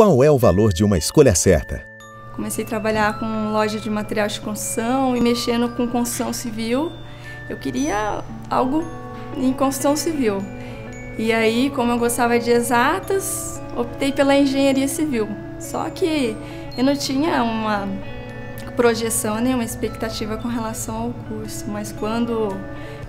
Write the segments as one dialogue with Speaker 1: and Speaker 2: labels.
Speaker 1: Qual é o valor de uma escolha certa?
Speaker 2: Comecei a trabalhar com loja de material de construção e mexendo com construção civil. Eu queria algo em construção civil. E aí, como eu gostava de exatas, optei pela engenharia civil. Só que eu não tinha uma projeção, nenhuma expectativa com relação ao curso, mas quando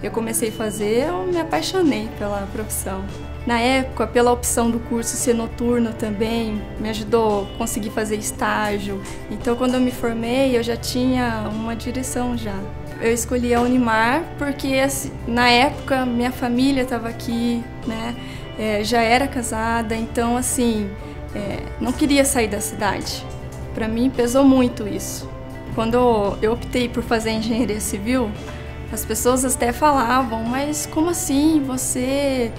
Speaker 2: eu comecei a fazer, eu me apaixonei pela profissão. Na época, pela opção do curso ser noturno também, me ajudou a conseguir fazer estágio. Então, quando eu me formei, eu já tinha uma direção já. Eu escolhi a Unimar porque, assim, na época, minha família estava aqui, né? É, já era casada, então, assim, é, não queria sair da cidade. Para mim, pesou muito isso. Quando eu optei por fazer engenharia civil, as pessoas até falavam, mas como assim você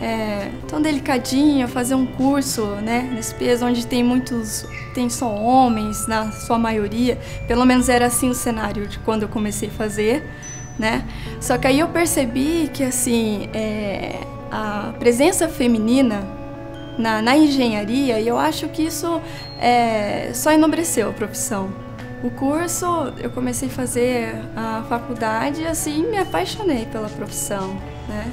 Speaker 2: é tão delicadinha fazer um curso, né, nesse peso onde tem muitos, tem só homens na sua maioria, pelo menos era assim o cenário de quando eu comecei a fazer, né? Só que aí eu percebi que assim é, a presença feminina na, na engenharia, e eu acho que isso é, só enobreceu a profissão. O curso, eu comecei a fazer a faculdade e assim me apaixonei pela profissão, né?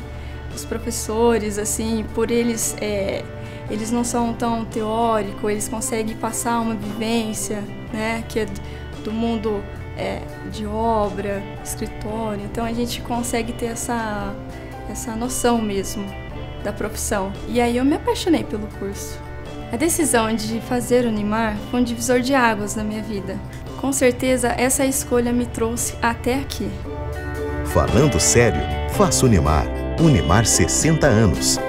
Speaker 2: Os professores, assim, por eles, é, eles não são tão teóricos, eles conseguem passar uma vivência, né? Que é do mundo é, de obra, escritório. Então a gente consegue ter essa, essa noção mesmo da profissão. E aí eu me apaixonei pelo curso. A decisão de fazer o Unimar foi um divisor de águas na minha vida. Com certeza, essa escolha me trouxe até aqui.
Speaker 1: Falando sério, faça Unimar. Unimar 60 anos.